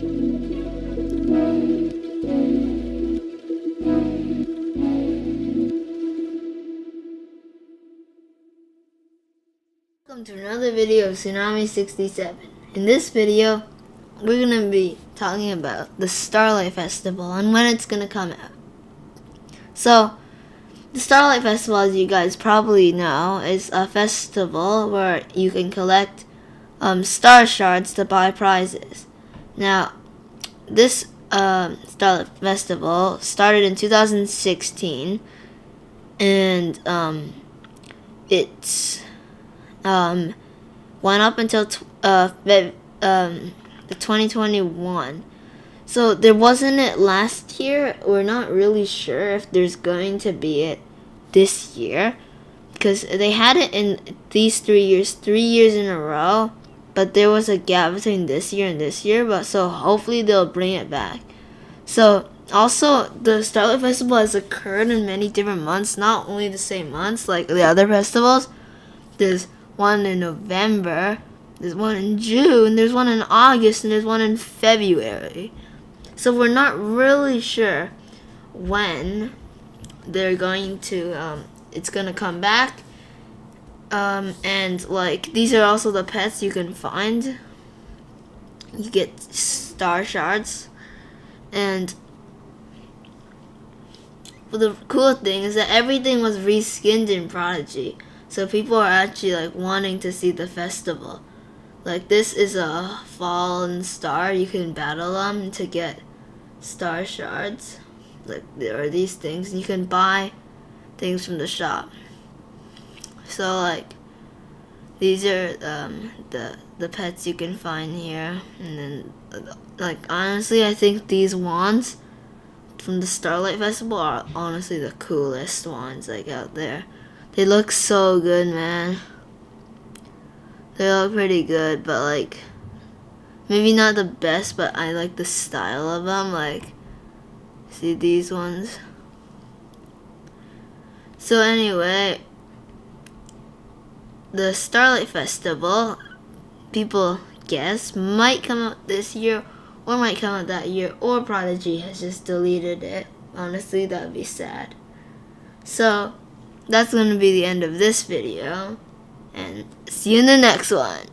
Welcome to another video of Tsunami 67. In this video, we're going to be talking about the Starlight Festival and when it's going to come out. So, the Starlight Festival, as you guys probably know, is a festival where you can collect um, star shards to buy prizes. Now, this Starlight Festival started in 2016 and um, it's um, went up until uh, um, the 2021. So there wasn't it last year. We're not really sure if there's going to be it this year because they had it in these three years, three years in a row. But there was a gap between this year and this year. But so hopefully they'll bring it back. So also the Starlight Festival has occurred in many different months, not only the same months like the other festivals. There's one in November, there's one in June, there's one in August, and there's one in February. So we're not really sure when they're going to, um, it's gonna come back. Um, and like these are also the pets you can find. You get star shards, and the cool thing is that everything was reskinned in Prodigy. So people are actually like wanting to see the festival. Like this is a fallen star. You can battle them to get star shards. Like there are these things. You can buy things from the shop. So like these are um, the the pets you can find here, and then like honestly, I think these wands from the Starlight Festival are honestly the coolest ones like out there. They look so good, man. They look pretty good, but like, maybe not the best, but I like the style of them. Like, see these ones? So anyway, the Starlight Festival, people guess, might come out this year or might come out that year, or Prodigy has just deleted it. Honestly, that would be sad. So, that's going to be the end of this video. And see you in the next one.